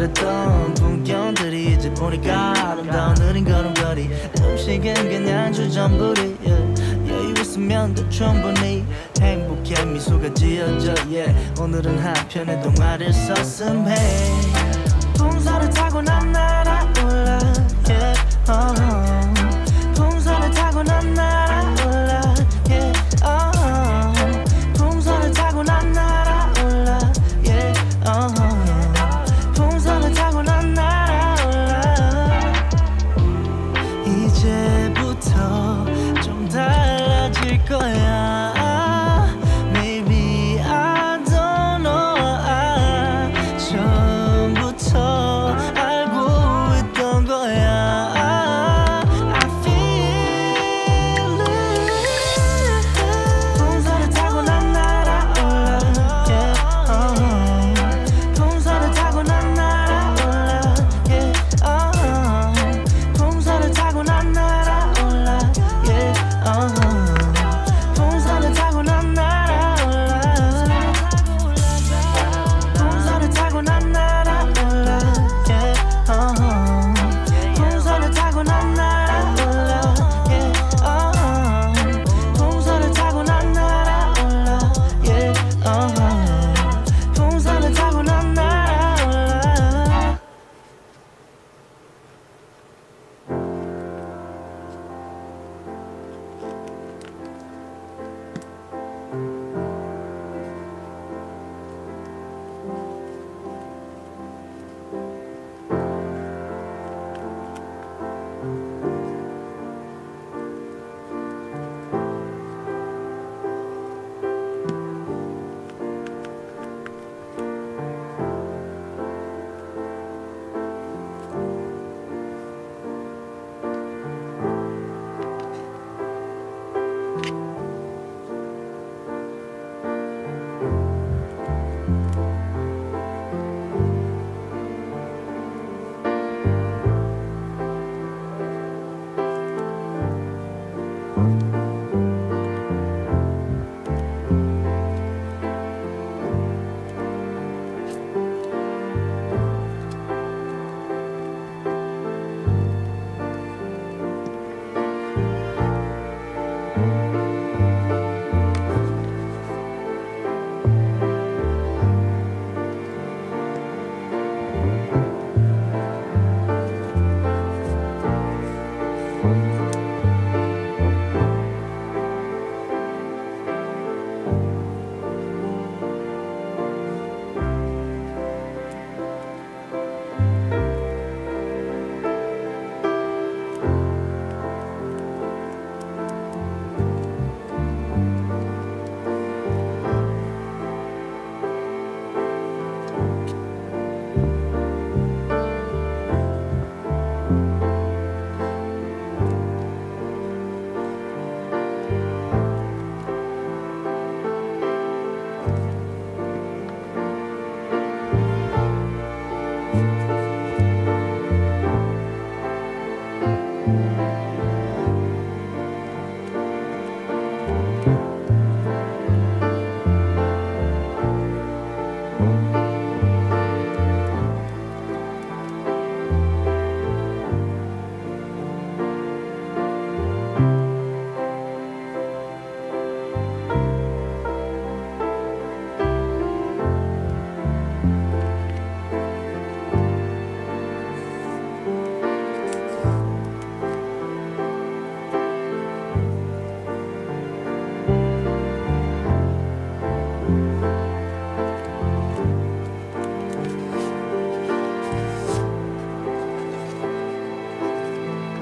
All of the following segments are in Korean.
흐렸던 풍경들이 이제 보니까 아름다운 느린 걸음걸이 음식은 그냥 주전부리 yeah. 여유 있으면 더 충분히 행복해 미소가 지어져 yeah. 오늘은 한편의 동화를 썼음 해 풍선을 타고 난 날아올라 yeah. uh -huh. 풍선을 타고 난 날아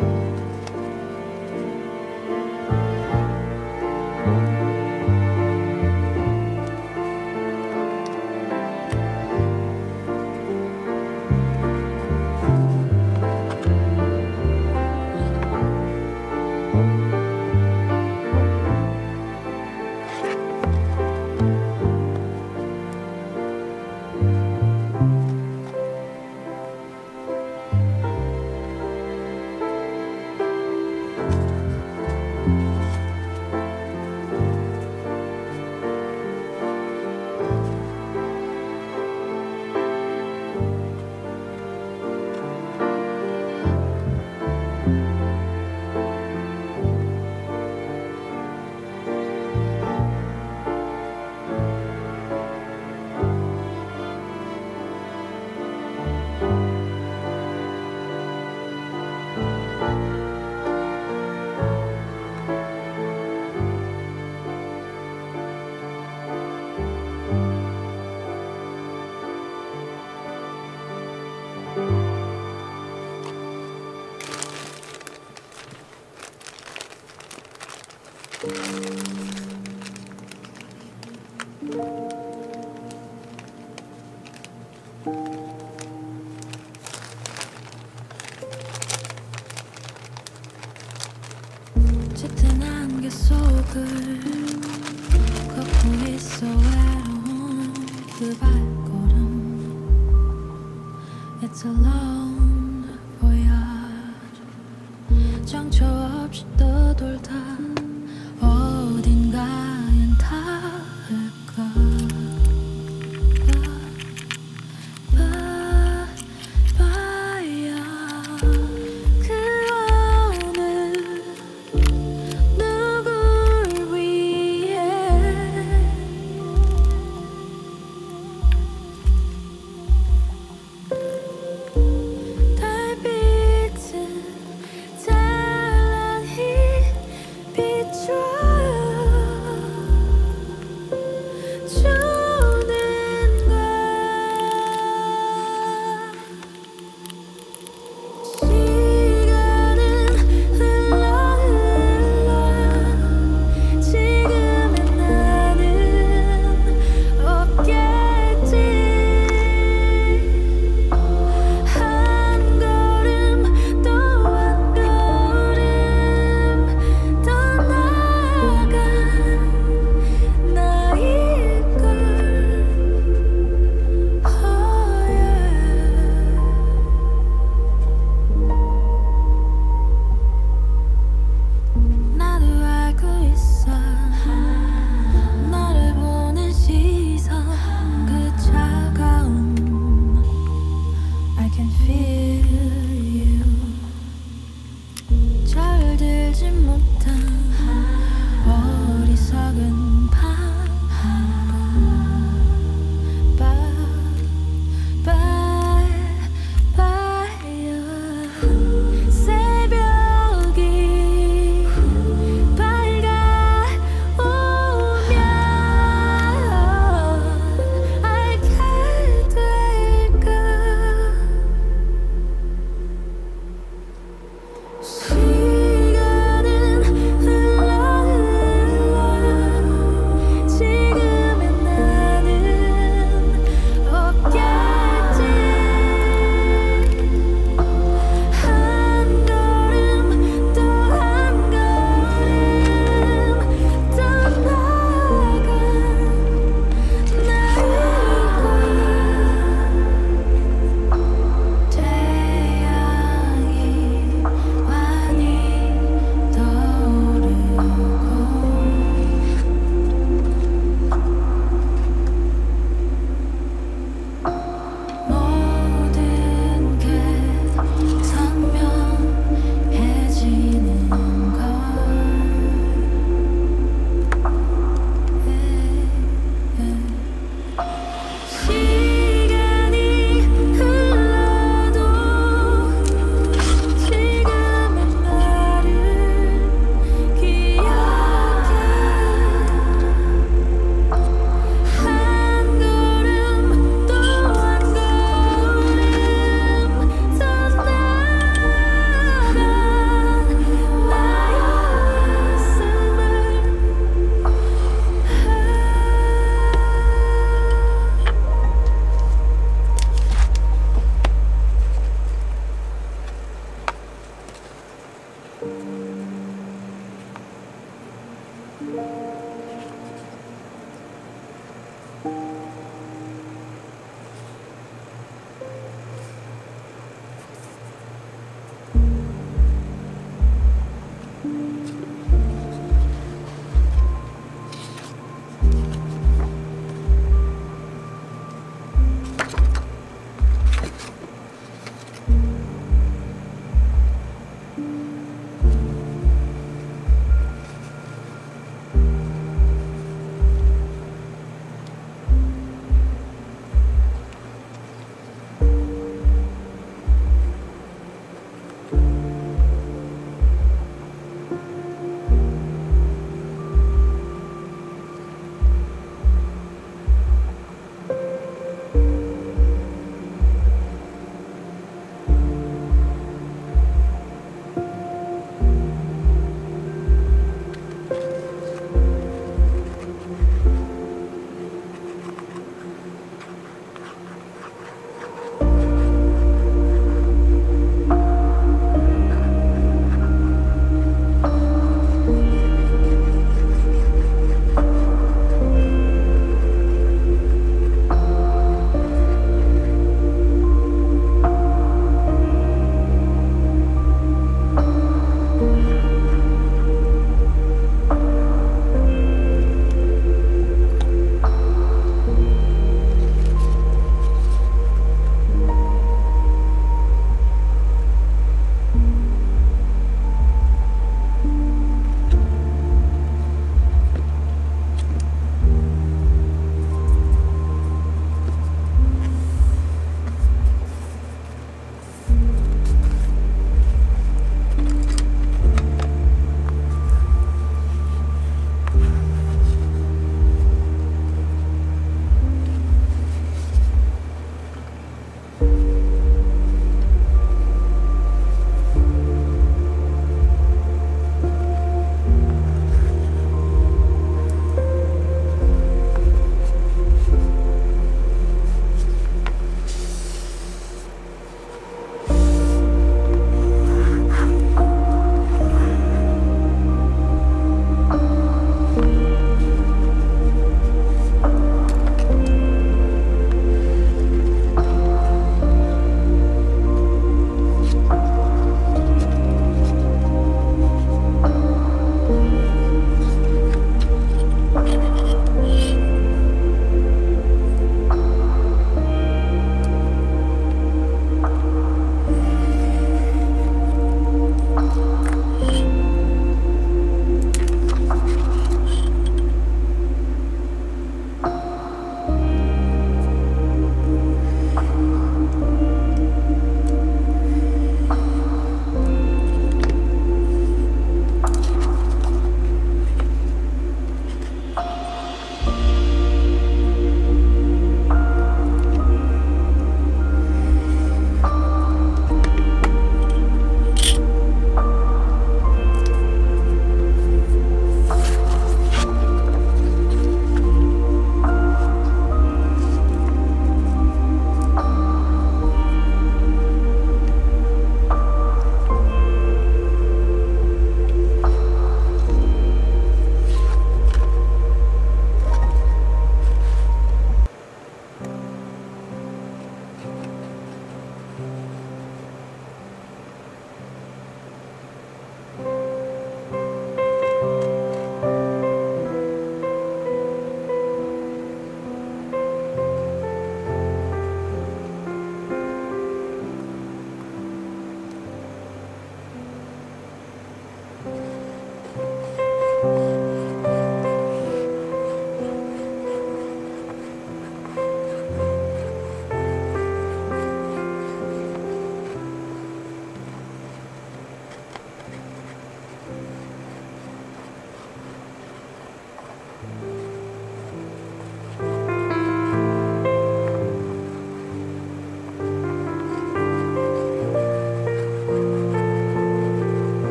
Amen.